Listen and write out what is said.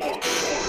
Come.